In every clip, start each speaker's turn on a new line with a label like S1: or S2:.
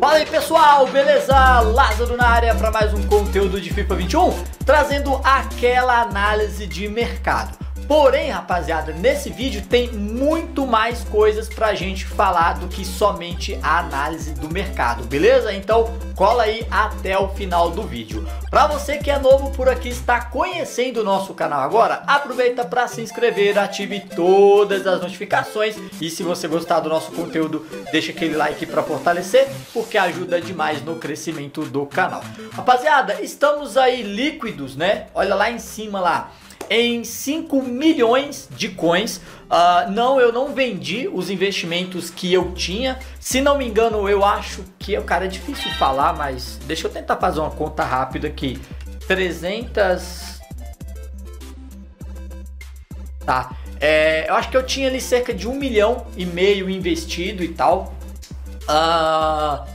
S1: Fala aí pessoal, beleza? Lázaro na área para mais um conteúdo de FIFA 21, trazendo aquela análise de mercado. Porém, rapaziada, nesse vídeo tem muito mais coisas pra gente falar do que somente a análise do mercado, beleza? Então cola aí até o final do vídeo. Pra você que é novo por aqui, está conhecendo o nosso canal agora, aproveita para se inscrever, ative todas as notificações e se você gostar do nosso conteúdo, deixa aquele like para fortalecer, porque ajuda demais no crescimento do canal. Rapaziada, estamos aí líquidos, né? Olha lá em cima lá em 5 milhões de coins. Uh, não, eu não vendi os investimentos que eu tinha. Se não me engano, eu acho que, cara, é difícil falar, mas deixa eu tentar fazer uma conta rápida aqui. 300... Tá, é, eu acho que eu tinha ali cerca de um milhão e meio investido e tal. Uh,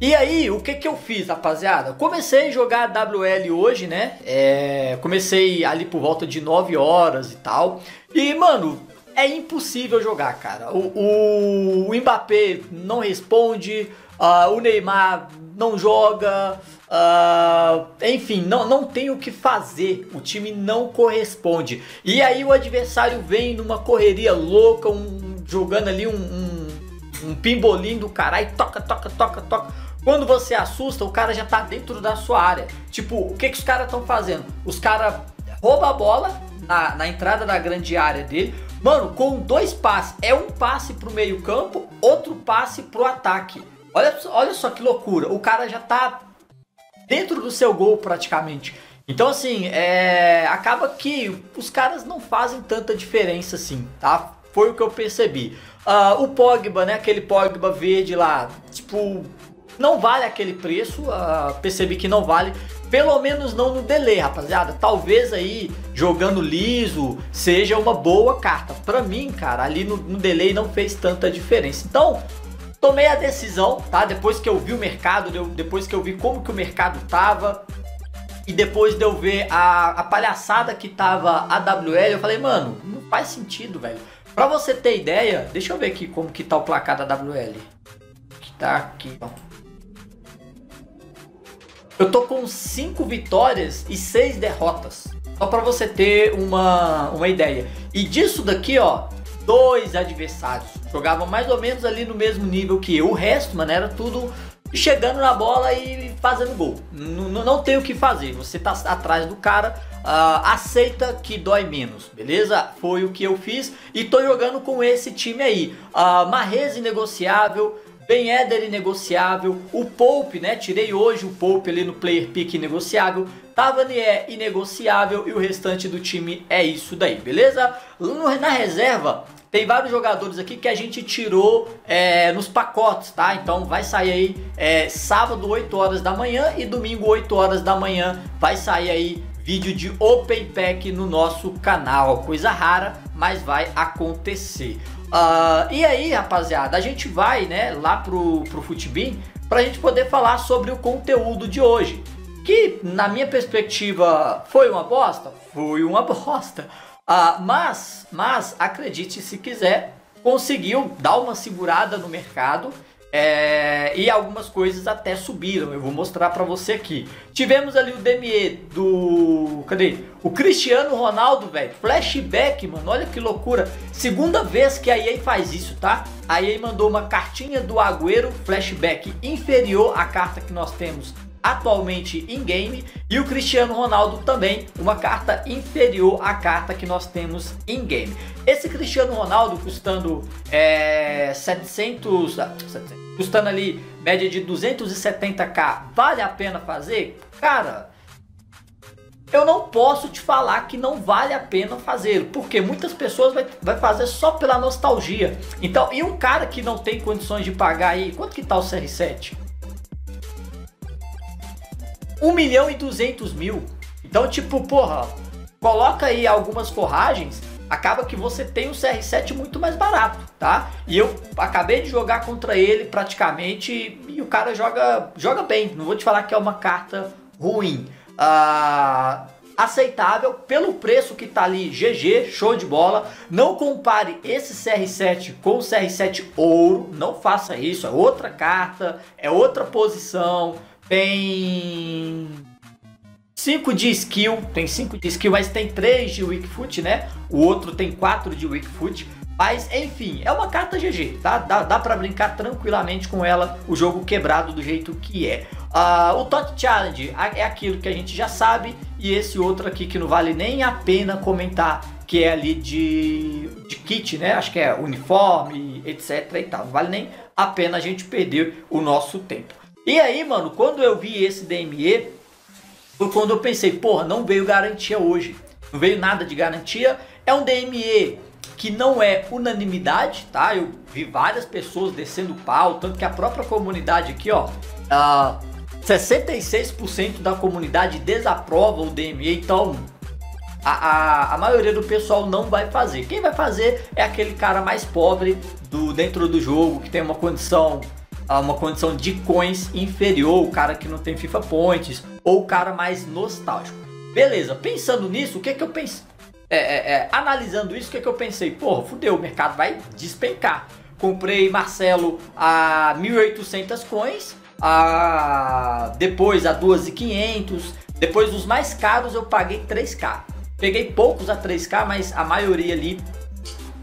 S1: e aí, o que que eu fiz, rapaziada? Comecei a jogar WL hoje, né? É, comecei ali por volta de 9 horas e tal. E, mano, é impossível jogar, cara. O, o, Mbappé não responde, uh, o Neymar não joga, uh, enfim, não, não tem o que fazer. O time não corresponde. E aí o adversário vem numa correria louca, um, jogando ali um, um, um pimbolim do caralho, toca, toca, toca, toca quando você assusta, o cara já tá dentro da sua área. Tipo, o que, que os caras estão fazendo? Os caras roubam a bola na, na entrada da grande área dele. Mano, com dois passes. É um passe pro meio campo, outro passe pro ataque. Olha, olha só que loucura. O cara já tá dentro do seu gol praticamente. Então, assim, é, acaba que os caras não fazem tanta diferença assim, tá? Foi o que eu percebi. Uh, o Pogba, né? Aquele Pogba verde lá, tipo, não vale aquele preço, uh, percebi que não vale, pelo menos não no delay, rapaziada. Talvez aí, jogando liso, seja uma boa carta. Pra mim, cara, ali no, no delay não fez tanta diferença. Então, tomei a decisão, tá? Depois que eu vi o mercado, depois que eu vi como que o mercado tava, e depois de eu ver a, a palhaçada que tava a WL, eu falei, mano, não faz sentido, velho. Pra você ter ideia, deixa eu ver aqui como que tá o placar da WL. Que tá aqui, ó. Eu tô com 5 vitórias e 6 derrotas. Só para você ter uma, uma ideia. E disso daqui, ó, dois adversários jogavam mais ou menos ali no mesmo nível que eu. O resto, mano, era tudo chegando na bola e fazendo gol. Não, não tem o que fazer. Você tá atrás do cara, uh, aceita que dói menos, beleza? Foi o que eu fiz e tô jogando com esse time aí. Uh, Marrez negociável, Ben Eder negociável, o Pope, né? Tirei hoje o Pope ali no Player Pick negociável, Tavernier inegociável e o restante do time é isso daí, beleza? Na reserva tem vários jogadores aqui que a gente tirou é, nos pacotes, tá? Então vai sair aí é, sábado 8 horas da manhã e domingo 8 horas da manhã vai sair aí vídeo de Open Pack no nosso canal. Coisa rara, mas vai acontecer. Uh, e aí, rapaziada, a gente vai né, lá pro, pro Futibin para a gente poder falar sobre o conteúdo de hoje. Que, na minha perspectiva, foi uma bosta? Foi uma bosta. Uh, mas, mas, acredite se quiser, conseguiu dar uma segurada no mercado é, e algumas coisas até subiram, eu vou mostrar para você aqui. Tivemos ali o Demier do... cadê? O Cristiano Ronaldo, velho, flashback, mano, olha que loucura. Segunda vez que a EA faz isso, tá? A EA mandou uma cartinha do Agüero, flashback inferior à carta que nós temos atualmente em game e o Cristiano Ronaldo também uma carta inferior à carta que nós temos em game. Esse Cristiano Ronaldo custando é, 700, 700, ah, custando ali média de 270k, vale a pena fazer? Cara, eu não posso te falar que não vale a pena fazer, porque muitas pessoas vai, vai fazer só pela nostalgia. Então, e um cara que não tem condições de pagar aí, quanto que tá o CR7? 1 milhão e 200 mil. Então, tipo, porra, coloca aí algumas forragens, acaba que você tem um CR7 muito mais barato, tá? E eu acabei de jogar contra ele praticamente e o cara joga, joga bem. Não vou te falar que é uma carta ruim. Ah, aceitável pelo preço que tá ali, GG, show de bola. Não compare esse CR7 com o CR7 Ouro, não faça isso, é outra carta, é outra posição, tem 5 de skill, tem 5 de skill, mas tem 3 de weak foot, né? O outro tem 4 de weak foot. Mas, enfim, é uma carta GG, tá? Dá, dá pra brincar tranquilamente com ela, o jogo quebrado do jeito que é. Uh, o Tot Challenge é aquilo que a gente já sabe, e esse outro aqui que não vale nem a pena comentar, que é ali de, de kit, né? Acho que é uniforme, etc e tal. Não vale nem a pena a gente perder o nosso tempo. E aí, mano, quando eu vi esse DME, foi quando eu pensei, porra, não veio garantia hoje. Não veio nada de garantia. É um DME que não é unanimidade, tá? Eu vi várias pessoas descendo pau, tanto que a própria comunidade aqui, ó, uh, 66% da comunidade desaprova o DME, então a, a, a, maioria do pessoal não vai fazer. Quem vai fazer é aquele cara mais pobre do dentro do jogo, que tem uma condição uma condição de coins inferior, o cara que não tem FIFA Points, ou o cara mais nostálgico. Beleza, pensando nisso, o que que eu pensei? é, é, é, analisando isso, o que, que eu pensei? Porra, fudeu, o mercado vai despencar. Comprei Marcelo a 1.800 coins, a, depois a 2.500, depois os mais caros eu paguei 3k. Peguei poucos a 3k, mas a maioria ali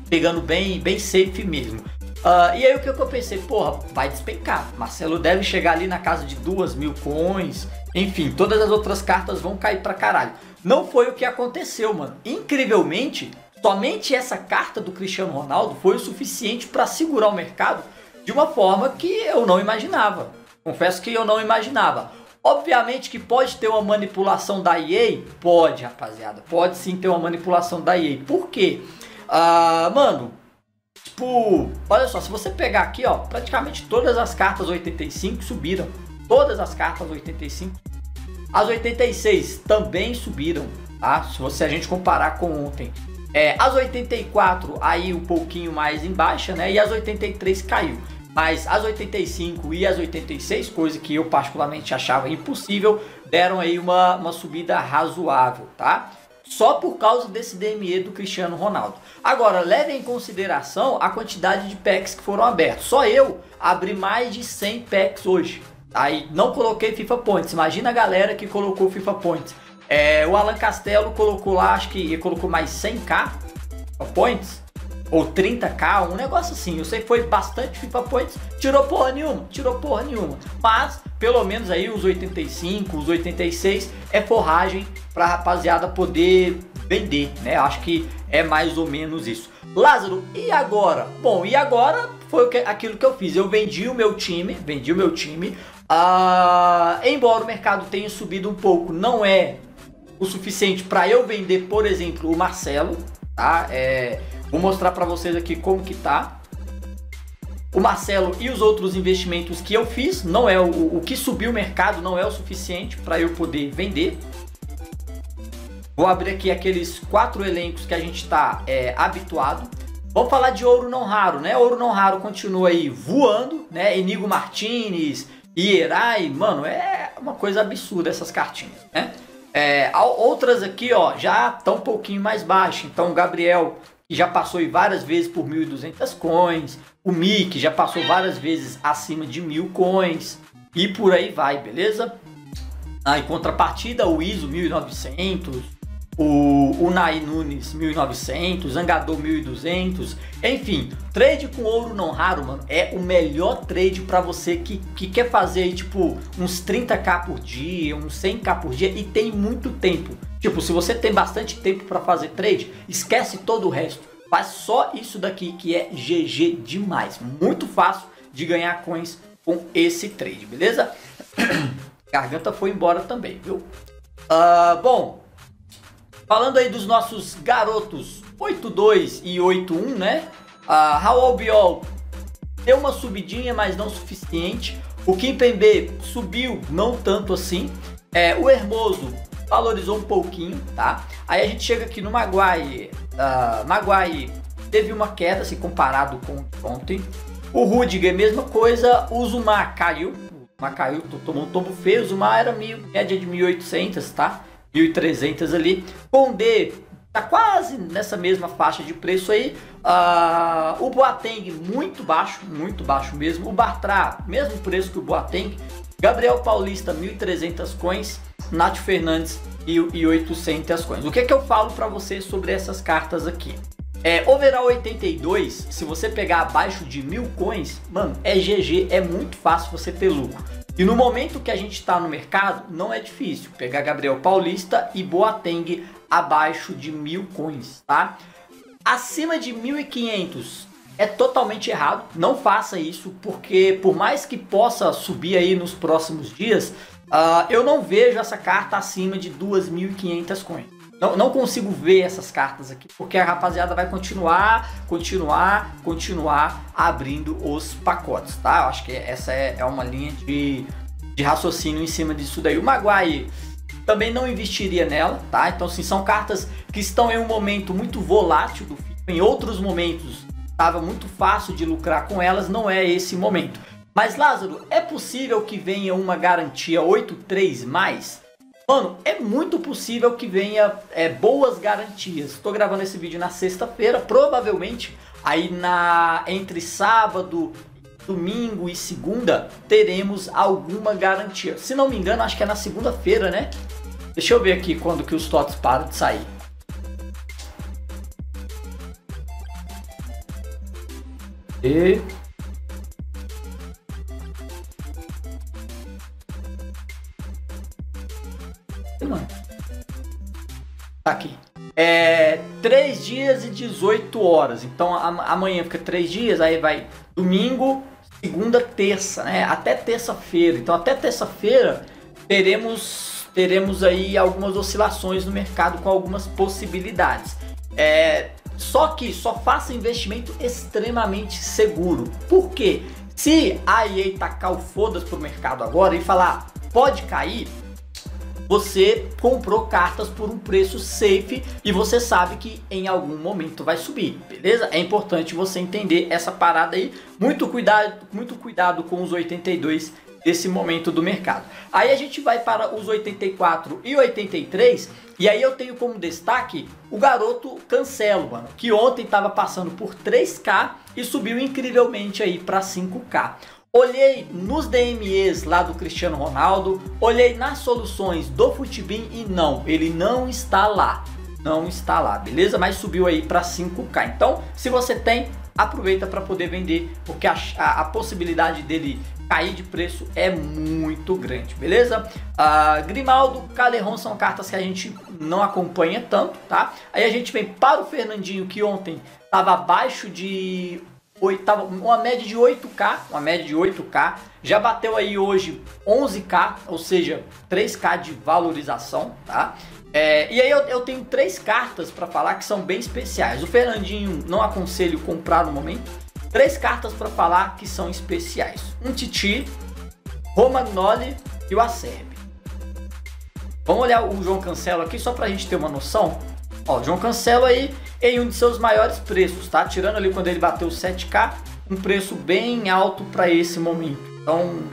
S1: pegando bem, bem safe mesmo. Uh, e aí o que, eu pensei? Porra, vai despencar. Marcelo deve chegar ali na casa de 2 mil coins. Enfim, todas as outras cartas vão cair pra caralho. Não foi o que aconteceu, mano. Incrivelmente, somente essa carta do Cristiano Ronaldo foi o suficiente para segurar o mercado de uma forma que eu não imaginava. Confesso que eu não imaginava. Obviamente que pode ter uma manipulação da EA? Pode, rapaziada. Pode sim ter uma manipulação da EA. Por quê? Ah, mano, tipo, olha só, se você pegar aqui, ó, praticamente todas as cartas 85 subiram. Todas as cartas 85 as 86 também subiram, tá? Se você a gente comparar com ontem. É, as 84 aí um pouquinho mais em baixa, né? E as 83 caiu. Mas as 85 e as 86, coisa que eu particularmente achava impossível, deram aí uma, uma subida razoável, tá? Só por causa desse DME do Cristiano Ronaldo. Agora, leve em consideração a quantidade de packs que foram abertos. Só eu abri mais de 100 packs hoje. Aí não coloquei FIFA Points. Imagina a galera que colocou FIFA Points. É, o Alan Castelo colocou lá, acho que ele colocou mais 100k Points. Ou 30k, um negócio assim. Eu sei que foi bastante FIFA Points. Tirou porra nenhuma, tirou porra nenhuma. Mas, pelo menos aí os 85, os 86 é forragem pra rapaziada poder vender, né? Acho que é mais ou menos isso. Lázaro, e agora? Bom, e agora foi aquilo que eu fiz. Eu vendi o meu time, vendi o meu time, ah, embora o mercado tenha subido um pouco, não é o suficiente para eu vender, por exemplo, o Marcelo, tá? É, vou mostrar para vocês aqui como que tá. O Marcelo e os outros investimentos que eu fiz, não é o, o que subiu o mercado, não é o suficiente para eu poder vender. Vou abrir aqui aqueles quatro elencos que a gente está é, habituado. Vamos falar de ouro não raro, né? Ouro não raro continua aí voando, né? Enigo Martinez, Ierai, mano, é uma coisa absurda essas cartinhas, né? É, outras aqui, ó, já estão um pouquinho mais baixas. Então, o Gabriel, que já passou várias vezes por 1.200 coins. O Mick já passou várias vezes acima de 1.000 coins. E por aí vai, beleza? Ah, em contrapartida, o ISO 1900, o Unai Nunes 1900, Zangador 1200, enfim, trade com ouro não raro, mano, é o melhor trade para você que, que quer fazer aí, tipo uns 30k por dia, uns 100k por dia e tem muito tempo. Tipo, se você tem bastante tempo para fazer trade, esquece todo o resto. Faz só isso daqui que é GG demais, muito fácil de ganhar coins com esse trade, beleza? Garganta foi embora também, viu? Uh, bom, Falando aí dos nossos garotos 8-2 e 8-1, né? A Raul Biol deu uma subidinha, mas não suficiente. O Kimpembe subiu, não tanto assim. É, o Hermoso valorizou um pouquinho, tá? Aí a gente chega aqui no Maguire. Uh, Maguire teve uma queda se comparado com ontem. O Rudiger, mesma coisa. O Zumar caiu. O Zumar caiu, tomou um tombo feio. O Zumar era meio, média de 1.800, tá? 1.300 ali. Condé tá quase nessa mesma faixa de preço aí. Uh, o Boateng muito baixo, muito baixo mesmo. O Bartra, mesmo preço que o Boateng. Gabriel Paulista, 1.300 coins. Nath Fernandes e, e 800 coins. O que é que eu falo para vocês sobre essas cartas aqui? É, overall 82, se você pegar abaixo de mil coins, mano, é GG, é muito fácil você ter lucro. E no momento que a gente está no mercado, não é difícil pegar Gabriel Paulista e Boateng abaixo de mil coins, tá? Acima de 1.500 é totalmente errado, não faça isso, porque por mais que possa subir aí nos próximos dias, uh, eu não vejo essa carta acima de 2.500 coins. Não, não consigo ver essas cartas aqui, porque a rapaziada vai continuar, continuar, continuar abrindo os pacotes, tá? Eu acho que essa é, é uma linha de, de raciocínio em cima disso daí. O Maguire também não investiria nela, tá? Então, sim, são cartas que estão em um momento muito volátil do FIFA. Em outros momentos, estava muito fácil de lucrar com elas, não é esse momento. Mas, Lázaro, é possível que venha uma garantia 8-3 mais? Mano, é muito possível que venha é, boas garantias. Estou gravando esse vídeo na sexta-feira, provavelmente aí na entre sábado, domingo e segunda teremos alguma garantia. Se não me engano, acho que é na segunda-feira, né? Deixa eu ver aqui quando que os TOTS param de sair. E mano. Tá aqui. É 3 dias e 18 horas. Então amanhã fica 3 dias, aí vai domingo, segunda, terça, né? Até terça-feira. Então até terça-feira teremos teremos aí algumas oscilações no mercado com algumas possibilidades. É, só que só faça investimento extremamente seguro. Por quê? Se a EA tacar o foda pro mercado agora e falar pode cair, você comprou cartas por um preço safe e você sabe que em algum momento vai subir, beleza? É importante você entender essa parada aí. Muito cuidado, muito cuidado com os 82 desse momento do mercado. Aí a gente vai para os 84 e 83 e aí eu tenho como destaque o garoto Cancelo, mano, que ontem estava passando por 3K e subiu incrivelmente aí para 5K. Olhei nos DMEs lá do Cristiano Ronaldo, olhei nas soluções do Futibin e não, ele não está lá. Não está lá, beleza? Mas subiu aí para 5K. Então, se você tem, aproveita para poder vender, porque a, a, a, possibilidade dele cair de preço é muito grande, beleza? Uh, Grimaldo, Calerron são cartas que a gente não acompanha tanto, tá? Aí a gente vem para o Fernandinho, que ontem estava abaixo de oitava, uma média de 8K, uma média de 8K, já bateu aí hoje 11K, ou seja, 3K de valorização, tá? É, e aí eu, eu, tenho três cartas para falar que são bem especiais. O Fernandinho não aconselho comprar no momento. Três cartas para falar que são especiais. Um Titi, Romagnoli e o Acerbe. Vamos olhar o João Cancelo aqui só para a gente ter uma noção. Ó, João Cancelo aí em um de seus maiores preços, tá? Tirando ali quando ele bateu 7K, um preço bem alto para esse momento. Então,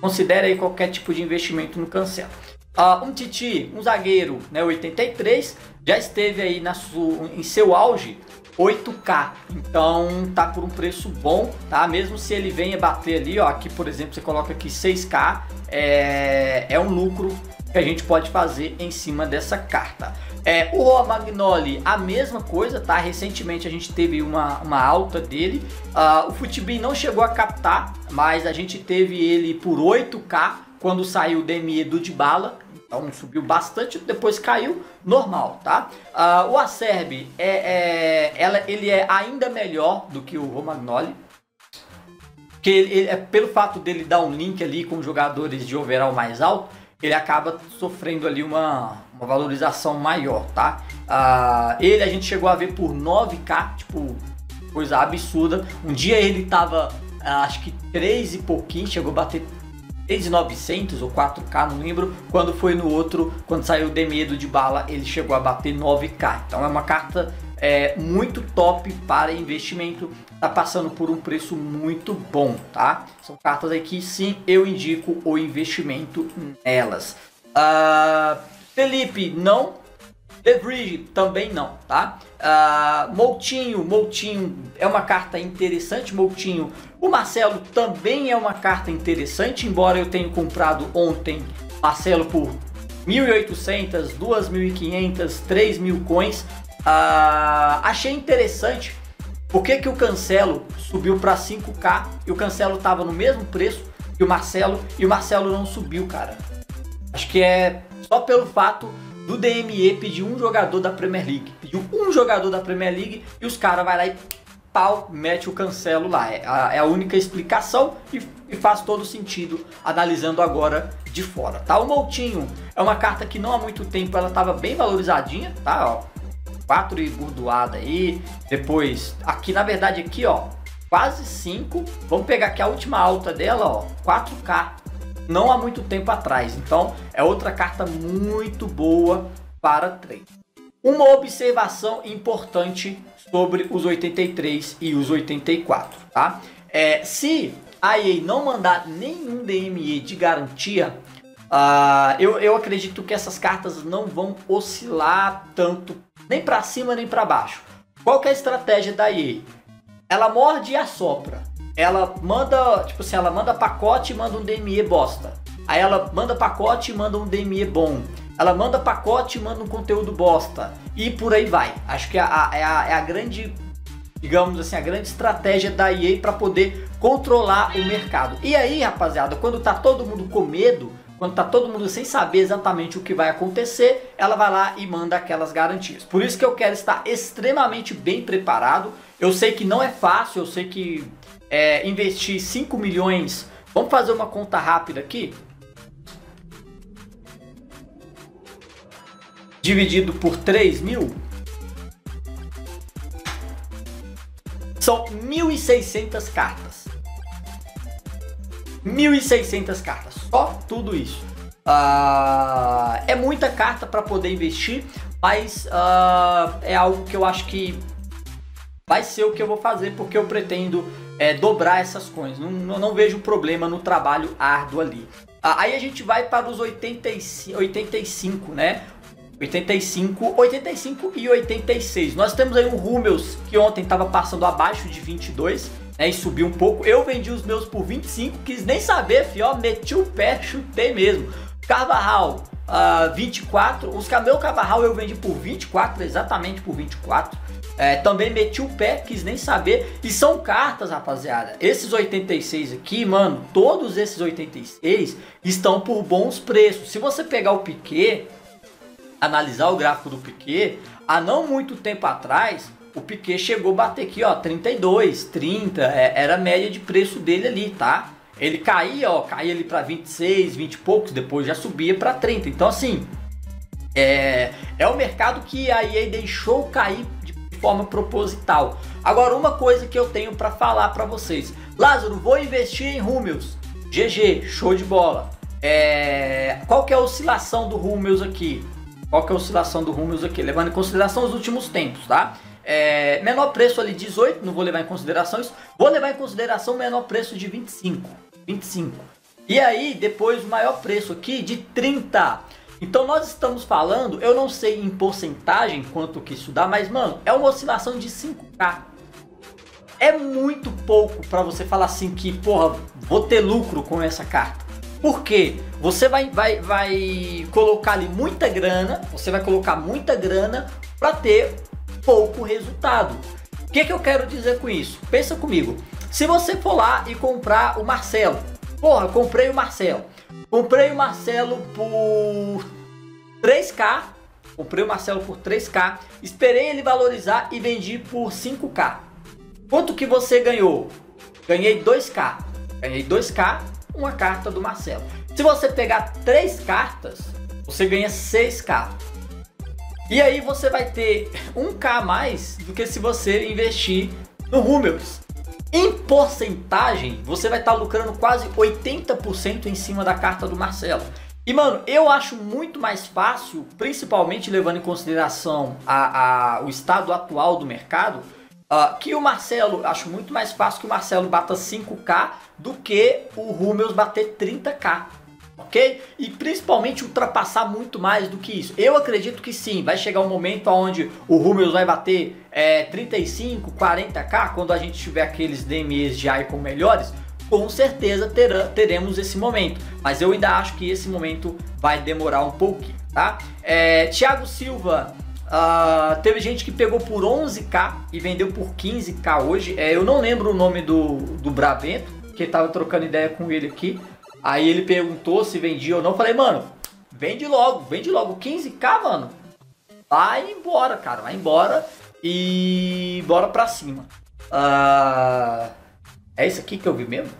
S1: considere aí qualquer tipo de investimento no Cancelo. Uh, um Titi, um zagueiro, né, 83, já esteve aí na sua, em seu auge 8K. Então tá por um preço bom, tá? Mesmo se ele venha bater ali, ó, aqui por exemplo, você coloca aqui 6K, é, é um lucro que a gente pode fazer em cima dessa carta. É, o Romagnoli, a mesma coisa, tá? Recentemente a gente teve uma, uma alta dele. Uh, o Futibin não chegou a captar, mas a gente teve ele por 8K quando saiu o DME do Dybala. Então subiu bastante, depois caiu, normal, tá? Uh, o Acerbi, é, é, ela, ele é ainda melhor do que o Romagnoli. Que ele, ele, é pelo fato dele dar um link ali com jogadores de overall mais alto, ele acaba sofrendo ali uma, uma valorização maior, tá? Uh, ele a gente chegou a ver por 9k, tipo, coisa absurda. Um dia ele tava, uh, acho que 3 e pouquinho, chegou a bater 3.900 ou 4K, não lembro. Quando foi no outro, quando saiu o Demedo de bala, ele chegou a bater 9K. Então é uma carta é, muito top para investimento. Tá passando por um preço muito bom, tá? São cartas aí que sim, eu indico o investimento nelas. Uh, Felipe, não. De também não, tá? Uh, Moutinho, Moutinho é uma carta interessante, Moutinho. O Marcelo também é uma carta interessante, embora eu tenha comprado ontem Marcelo por 1.800, 2.500, 3.000 coins. Uh, achei interessante por que, o Cancelo subiu para 5k e o Cancelo tava no mesmo preço que o Marcelo e o Marcelo não subiu, cara. Acho que é só pelo fato do DME pedir um jogador da Premier League. Pediu um jogador da Premier League e os caras vai lá e pau, mete o cancelo lá. É a, é a única explicação e, e, faz todo sentido analisando agora de fora, tá? O Moutinho é uma carta que não há muito tempo ela estava bem valorizadinha, tá? Ó, 4 e gordoada aí. Depois, aqui na verdade aqui, ó, quase 5. Vamos pegar aqui a última alta dela, ó, 4K. Não há muito tempo atrás. Então, é outra carta muito boa para trade. Uma observação importante sobre os 83 e os 84, tá? É, se a EA não mandar nenhum DME de garantia, uh, eu, eu acredito que essas cartas não vão oscilar tanto nem para cima nem para baixo. Qual é a estratégia da EA? Ela morde e assopra. Ela manda, tipo assim, ela manda pacote e manda um DME bosta. Aí ela manda pacote e manda um DME bom. Ela manda pacote e manda um conteúdo bosta. E por aí vai. Acho que é a, é a, é a grande, digamos assim, a grande estratégia da EA para poder controlar o mercado. E aí, rapaziada, quando tá todo mundo com medo, quando tá todo mundo sem saber exatamente o que vai acontecer, ela vai lá e manda aquelas garantias. Por isso que eu quero estar extremamente bem preparado. Eu sei que não é fácil, eu sei que é, investir 5 milhões. Vamos fazer uma conta rápida aqui? Dividido por 3 mil. São 1.600 cartas. 1.600 cartas. Só tudo isso. Uh, é muita carta para poder investir, mas uh, é algo que eu acho que vai ser o que eu vou fazer porque eu pretendo é, dobrar essas coisas. Não, não, vejo problema no trabalho árduo ali. Aí a gente vai para os 85, 85 né? 85, 85 e 86. Nós temos aí um Rummels que ontem estava passando abaixo de 22 né, e subiu um pouco. Eu vendi os meus por 25, quis nem saber, fio, meti o pé, chutei mesmo. Carvajal, uh, ah, 24. Os meu Carvajal eu vendi por 24, exatamente por 24. É, também meti o pé, quis nem saber. E são cartas, rapaziada. Esses 86 aqui, mano, todos esses 86 estão por bons preços. Se você pegar o Piquet, analisar o gráfico do Piquet, há não muito tempo atrás, o Piquet chegou a bater aqui, ó, 32, 30, é, era a média de preço dele ali, tá? Ele caía, ó, caía ali para 26, 20 e poucos, depois já subia para 30. Então assim, é, é o mercado que a EA deixou cair forma proposital. Agora uma coisa que eu tenho para falar para vocês. Lázaro, vou investir em Rummels. GG, show de bola. É, qual que é a oscilação do Rummels aqui? Qual que é a oscilação do Rummels aqui? Levando em consideração os últimos tempos, tá? É, menor preço ali 18, não vou levar em consideração isso. Vou levar em consideração o menor preço de 25. 25. E aí, depois o maior preço aqui de 30. Então nós estamos falando, eu não sei em porcentagem quanto que isso dá, mas mano, é uma oscilação de 5k. É muito pouco para você falar assim que, porra, vou ter lucro com essa carta. Por quê? Você vai, vai, vai colocar ali muita grana, você vai colocar muita grana para ter pouco resultado. O que, que eu quero dizer com isso? Pensa comigo. Se você for lá e comprar o Marcelo, porra, comprei o Marcelo. Comprei o Marcelo por 3K. Comprei o Marcelo por 3K. Esperei ele valorizar e vendi por 5K. Quanto que você ganhou? Ganhei 2K. Ganhei 2K, uma carta do Marcelo. Se você pegar três cartas, você ganha 6K. E aí você vai ter 1k a mais do que se você investir no Rummels. Em porcentagem, você vai estar tá lucrando quase 80% em cima da carta do Marcelo. E mano, eu acho muito mais fácil, principalmente levando em consideração a, a o estado atual do mercado, uh, que o Marcelo, acho muito mais fácil que o Marcelo bata 5k do que o Rummels bater 30k. Ok? E principalmente ultrapassar muito mais do que isso. Eu acredito que sim, vai chegar um momento onde o Rummels vai bater é, 35, 40k, quando a gente tiver aqueles DMEs de Icon melhores, com certeza terá, teremos esse momento. Mas eu ainda acho que esse momento vai demorar um pouquinho, tá? É, Thiago Silva, uh, teve gente que pegou por 11k e vendeu por 15k hoje. É, eu não lembro o nome do, do Bravento, que tava trocando ideia com ele aqui. Aí ele perguntou se vendia ou não. Falei, mano, vende logo, vende logo 15k, mano. Vai embora, cara, vai embora e bora pra cima. Uh, é isso aqui que eu vi mesmo?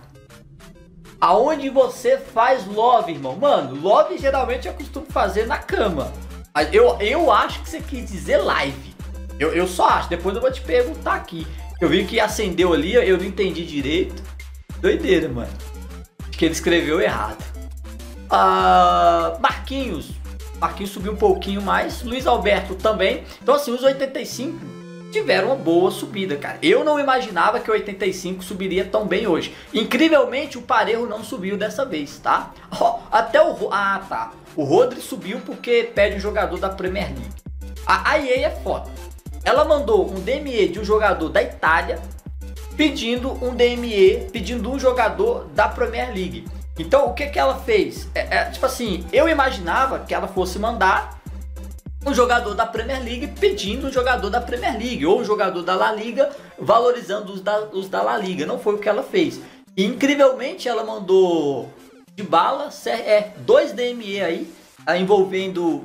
S1: Aonde você faz love, irmão? Mano, love geralmente eu costumo fazer na cama. Eu, eu acho que você quis dizer live. Eu, eu só acho, depois eu vou te perguntar aqui. Eu vi que acendeu ali, eu não entendi direito. Doideira, mano que ele escreveu errado. Uh, Marquinhos. Marquinhos subiu um pouquinho mais. Luiz Alberto também. Então, assim, os 85 tiveram uma boa subida, cara. Eu não imaginava que o 85 subiria tão bem hoje. Incrivelmente, o Parejo não subiu dessa vez, tá? Até o... Ah, tá. O Rodri subiu porque pede um jogador da Premier League. A EA é foda. Ela mandou um DME de um jogador da Itália pedindo um DME, pedindo um jogador da Premier League. Então o que que ela fez? É, é, tipo assim, eu imaginava que ela fosse mandar um jogador da Premier League pedindo um jogador da Premier League ou um jogador da La Liga valorizando os da, os da La Liga. Não foi o que ela fez. E, incrivelmente ela mandou de bala é, dois DME aí envolvendo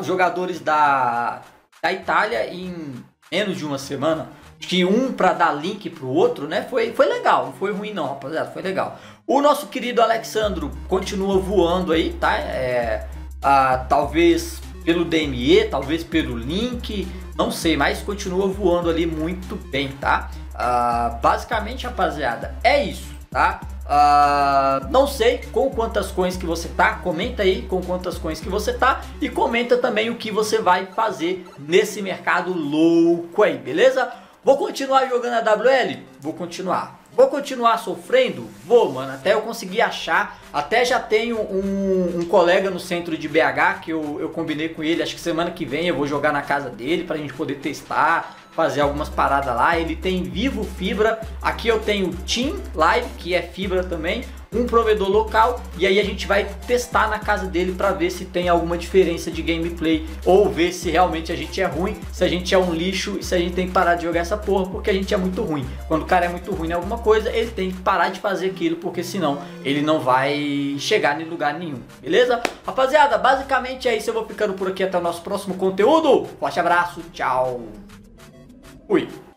S1: jogadores da, da Itália em menos de uma semana que um para dar link pro outro, né? Foi, foi legal, não foi ruim não, rapaziada, foi legal. O nosso querido Alexandro continua voando aí, tá? É, ah, talvez pelo DME, talvez pelo link, não sei, mas continua voando ali muito bem, tá? Ah, basicamente, rapaziada, é isso, tá? Uh, não sei com quantas coins que você tá, comenta aí com quantas coins que você tá e comenta também o que você vai fazer nesse mercado louco aí, beleza? Vou continuar jogando a WL? Vou continuar. Vou continuar sofrendo? Vou, mano. Até eu conseguir achar. Até já tenho um, um, colega no centro de BH que eu, eu combinei com ele. Acho que semana que vem eu vou jogar na casa dele pra gente poder testar, fazer algumas paradas lá. Ele tem Vivo Fibra. Aqui eu tenho Team Live, que é fibra também um provedor local e aí a gente vai testar na casa dele para ver se tem alguma diferença de gameplay ou ver se realmente a gente é ruim, se a gente é um lixo e se a gente tem que parar de jogar essa porra porque a gente é muito ruim. Quando o cara é muito ruim em alguma coisa, ele tem que parar de fazer aquilo porque senão ele não vai chegar em lugar nenhum, beleza? Rapaziada, basicamente é isso, eu vou ficando por aqui até o nosso próximo conteúdo. Forte abraço, tchau. Fui.